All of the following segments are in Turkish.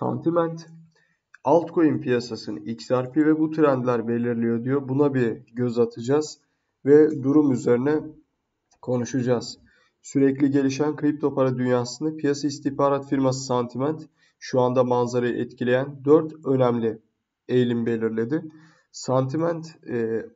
Sentiment altcoin piyasasını XRP ve bu trendler belirliyor diyor. Buna bir göz atacağız ve durum üzerine konuşacağız. Sürekli gelişen kripto para dünyasında piyasa istihbarat firması Sentiment şu anda manzarayı etkileyen 4 önemli eğilim belirledi. Sentiment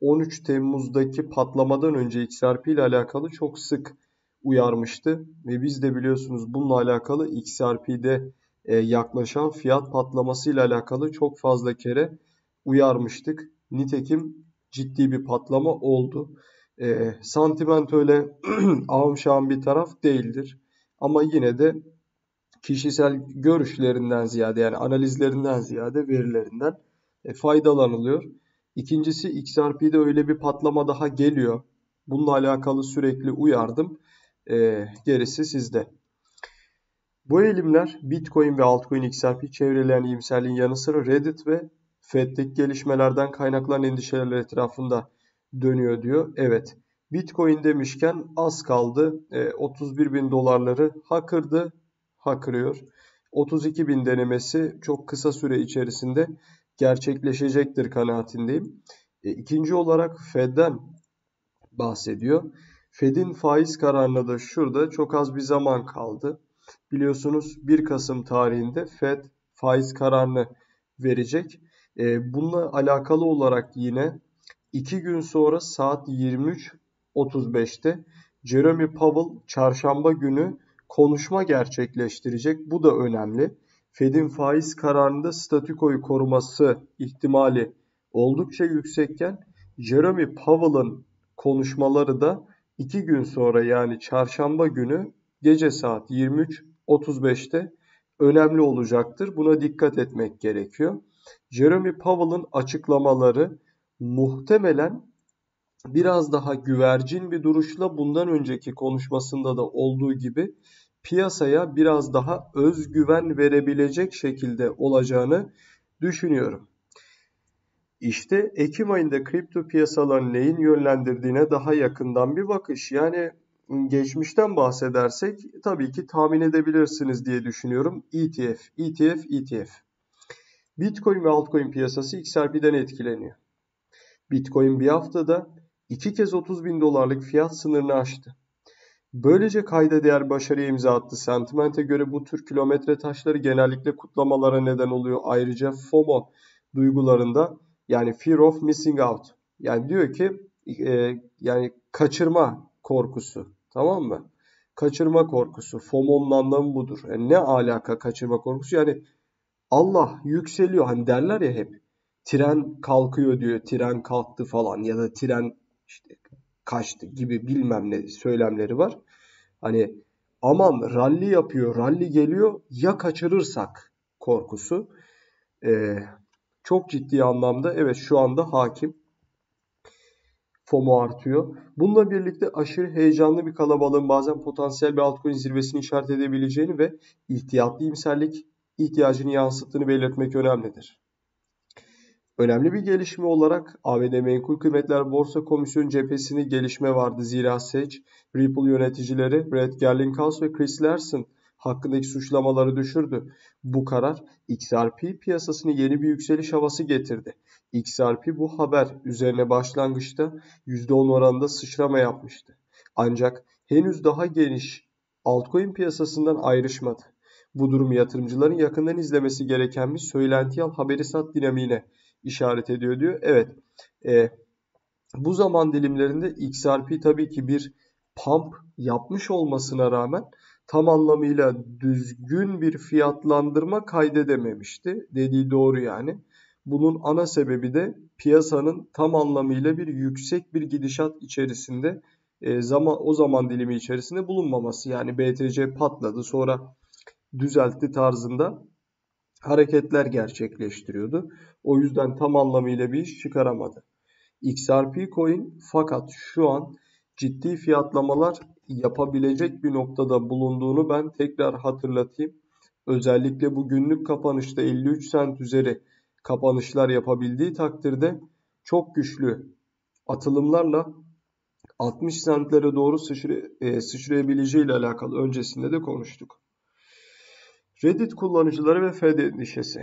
13 e, Temmuz'daki patlamadan önce XRP ile alakalı çok sık uyarmıştı ve biz de biliyorsunuz bununla alakalı XRP'de e, yaklaşan fiyat patlaması ile alakalı çok fazla kere uyarmıştık. Nitekim ciddi bir patlama oldu. E, sentiment öyle ağım bir taraf değildir. Ama yine de kişisel görüşlerinden ziyade yani analizlerinden ziyade verilerinden e, faydalanılıyor. İkincisi XRP'de öyle bir patlama daha geliyor. Bununla alakalı sürekli uyardım. E, gerisi sizde. Bu eğilimler Bitcoin ve altcoin XRP çevreleyen iyimserliğin yanı sıra Reddit ve Fed'deki gelişmelerden kaynaklanan endişeler etrafında dönüyor diyor. Evet Bitcoin demişken az kaldı. E, 31 bin dolarları hakırdı, hakırıyor. 32 bin denemesi çok kısa süre içerisinde gerçekleşecektir kanaatindeyim. E, ikinci olarak Fed'den bahsediyor. Fed'in faiz kararına da şurada çok az bir zaman kaldı. Biliyorsunuz 1 Kasım tarihinde Fed faiz kararını verecek. E, bununla alakalı olarak yine 2 gün sonra saat 23.35'te Jeremy Powell çarşamba günü konuşma gerçekleştirecek. Bu da önemli. Fed'in faiz kararında statükoyu koruması ihtimali oldukça yüksekken Jeremy Powell'ın konuşmaları da 2 gün sonra yani çarşamba günü gece saat 23.35'te önemli olacaktır. Buna dikkat etmek gerekiyor. Jeremy Powell'ın açıklamaları muhtemelen biraz daha güvercin bir duruşla bundan önceki konuşmasında da olduğu gibi piyasaya biraz daha özgüven verebilecek şekilde olacağını düşünüyorum. İşte Ekim ayında kripto piyasalarını neyin yönlendirdiğine daha yakından bir bakış. Yani geçmişten bahsedersek tabii ki tahmin edebilirsiniz diye düşünüyorum. ETF, ETF, ETF. Bitcoin ve altcoin piyasası XRP'den etkileniyor. Bitcoin bir haftada iki kez 30 bin dolarlık fiyat sınırını aştı. Böylece kayda değer başarıya imza attı. Sentimente göre bu tür kilometre taşları genellikle kutlamalara neden oluyor. Ayrıca FOMO duygularında yani Fear of Missing Out. Yani diyor ki e, yani kaçırma korkusu. Tamam mı? Kaçırma korkusu. FOMO'nun anlamı budur. Yani ne alaka kaçırma korkusu? Yani Allah yükseliyor. Hani derler ya hep. Tren kalkıyor diyor. Tren kalktı falan ya da tren işte kaçtı gibi bilmem ne söylemleri var. Hani aman ralli yapıyor, ralli geliyor ya kaçırırsak korkusu. Ee, çok ciddi anlamda evet şu anda hakim. FOMO artıyor. Bununla birlikte aşırı heyecanlı bir kalabalığın bazen potansiyel bir altcoin zirvesini işaret edebileceğini ve ihtiyatlı imserlik ihtiyacını yansıttığını belirtmek önemlidir. Önemli bir gelişme olarak ABD Menkul Kıymetler Borsa Komisyonu cephesini gelişme vardı. Zira SEC, Ripple yöneticileri Brett Garlinghouse ve Chris Larsen hakkındaki suçlamaları düşürdü. Bu karar XRP piyasasını yeni bir yükseliş havası getirdi. XRP bu haber üzerine başlangıçta %10 oranında sıçrama yapmıştı. Ancak henüz daha geniş altcoin piyasasından ayrışmadı. Bu durum yatırımcıların yakından izlemesi gereken bir söylenti al haberi sat dinamiğine işaret ediyor diyor. Evet e, bu zaman dilimlerinde XRP tabii ki bir pump yapmış olmasına rağmen tam anlamıyla düzgün bir fiyatlandırma kaydedememişti. Dediği doğru yani. Bunun ana sebebi de piyasanın tam anlamıyla bir yüksek bir gidişat içerisinde e, zaman o zaman dilimi içerisinde bulunmaması. Yani BTC patladı sonra düzeltti tarzında hareketler gerçekleştiriyordu. O yüzden tam anlamıyla bir iş çıkaramadı. XRP coin fakat şu an ciddi fiyatlamalar yapabilecek bir noktada bulunduğunu ben tekrar hatırlatayım. Özellikle bu günlük kapanışta 53 sent üzeri kapanışlar yapabildiği takdirde çok güçlü atılımlarla 60 sentlere doğru sıçra, e, sıçrayabileceği ile alakalı öncesinde de konuştuk. Reddit kullanıcıları ve Fed endişesi.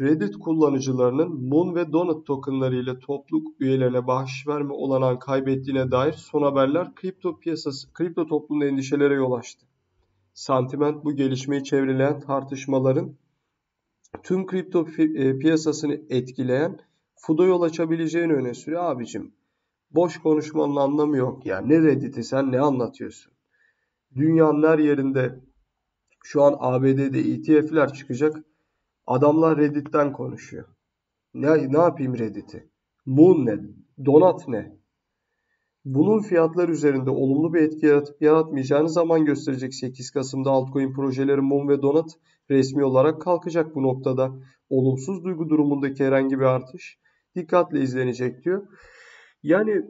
Reddit kullanıcılarının Moon ve Donut tokenları ile topluluk üyelerine bahşiş verme olanağı kaybettiğine dair son haberler kripto piyasası, kripto toplumunda endişelere yol açtı. Sentiment bu gelişmeyi çevreleyen tartışmaların tüm kripto e, piyasasını etkileyen FUD'a yol açabileceğini öne sürüyor. Abicim boş konuşmanın anlamı yok ya. Ne Reddit'i sen ne anlatıyorsun? Dünyanın her yerinde şu an ABD'de ETF'ler çıkacak. Adamlar Reddit'ten konuşuyor. Ne, ne yapayım Reddit'i? Moon ne? Donut ne? Bunun fiyatlar üzerinde olumlu bir etki yaratıp yaratmayacağını zaman gösterecek 8 Kasım'da altcoin projeleri Moon ve Donut resmi olarak kalkacak bu noktada. Olumsuz duygu durumundaki herhangi bir artış dikkatle izlenecek diyor. Yani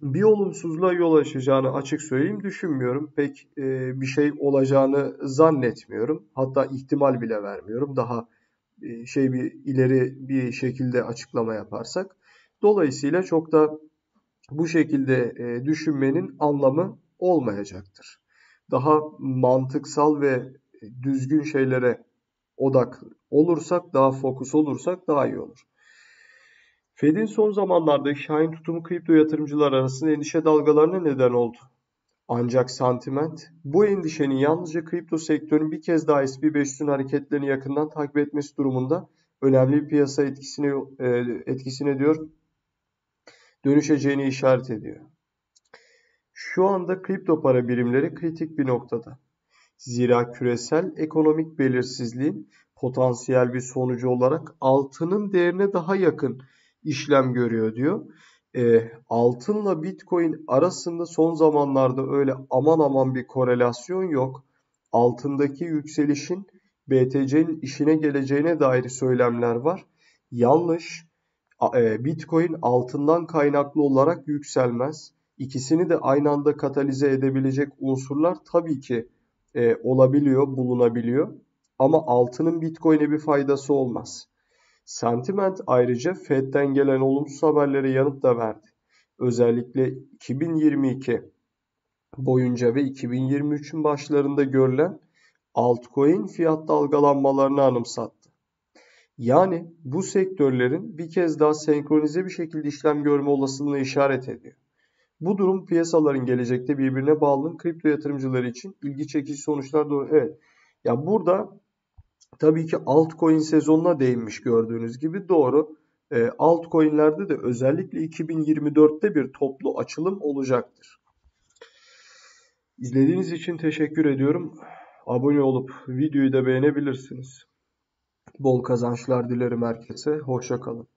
bir olumsuzluğa yol açacağını açık söyleyeyim düşünmüyorum. Pek e, bir şey olacağını zannetmiyorum. Hatta ihtimal bile vermiyorum. Daha şey bir ileri bir şekilde açıklama yaparsak. Dolayısıyla çok da bu şekilde e, düşünmenin anlamı olmayacaktır. Daha mantıksal ve düzgün şeylere odak olursak, daha fokus olursak daha iyi olur. Fed'in son zamanlarda şahin tutumu kripto yatırımcılar arasında endişe dalgalarına neden oldu. Ancak sentiment bu endişenin yalnızca kripto sektörünün bir kez daha SP500'ün hareketlerini yakından takip etmesi durumunda önemli bir piyasa etkisine, e, etkisine diyor dönüşeceğini işaret ediyor. Şu anda kripto para birimleri kritik bir noktada. Zira küresel ekonomik belirsizliğin potansiyel bir sonucu olarak altının değerine daha yakın işlem görüyor diyor. E, altınla Bitcoin arasında son zamanlarda öyle aman aman bir korelasyon yok. Altındaki yükselişin BTC'nin işine geleceğine dair söylemler var. Yanlış. E, Bitcoin altından kaynaklı olarak yükselmez. İkisini de aynı anda katalize edebilecek unsurlar tabii ki e, olabiliyor, bulunabiliyor. Ama altının Bitcoin'e bir faydası olmaz. Sentiment ayrıca Fed'den gelen olumsuz haberlere yanıt da verdi. Özellikle 2022 boyunca ve 2023'ün başlarında görülen altcoin fiyat dalgalanmalarını anımsattı. Yani bu sektörlerin bir kez daha senkronize bir şekilde işlem görme olasılığına işaret ediyor. Bu durum piyasaların gelecekte birbirine bağlı kripto yatırımcıları için ilgi çekici sonuçlar doğru. Evet. Ya burada tabii ki altcoin sezonuna değinmiş gördüğünüz gibi doğru. E, altcoin'lerde de özellikle 2024'te bir toplu açılım olacaktır. İzlediğiniz için teşekkür ediyorum. Abone olup videoyu da beğenebilirsiniz. Bol kazançlar dilerim herkese. Hoşça kalın.